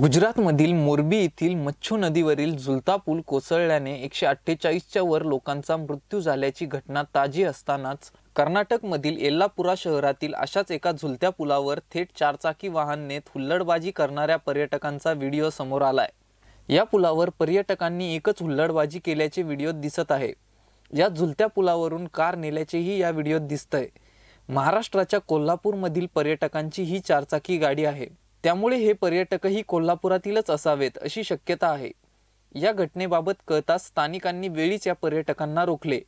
गुजरातमधील मोरबी येथील मच्छू नदीवरील झुलता पूल कोसळल्याने एकशे अठ्ठेचाळीसच्या वर लोकांचा मृत्यू झाल्याची घटना ताजी असतानाच कर्नाटकमधील येल्लापुरा शहरातील अशाच एका झुलत्या पुलावर थेट चारचाकी वाहन नेत हुल्लडबाजी करणाऱ्या पर्यटकांचा व्हिडिओ समोर आलाय. या पुलावर पर्यटकांनी एकच हुल्लडबाजी केल्याचे व्हिडिओत दिसत आहे. या झुलत्या पुलावरून कार नेल्याचेही या व्हिडिओत दिसतंय. महाराष्ट्राच्या कोल्हापूरमधील पर्यटकांची ही चारचाकी गाडी आहे. त्यामुळे हे पर्यटकही कोल्हापुरातीलच असावेत अशी शक्यता आहे. या घटनेबाबत कळताच स्थानिकांनी वेळीच या पर्यटकांना रोखले.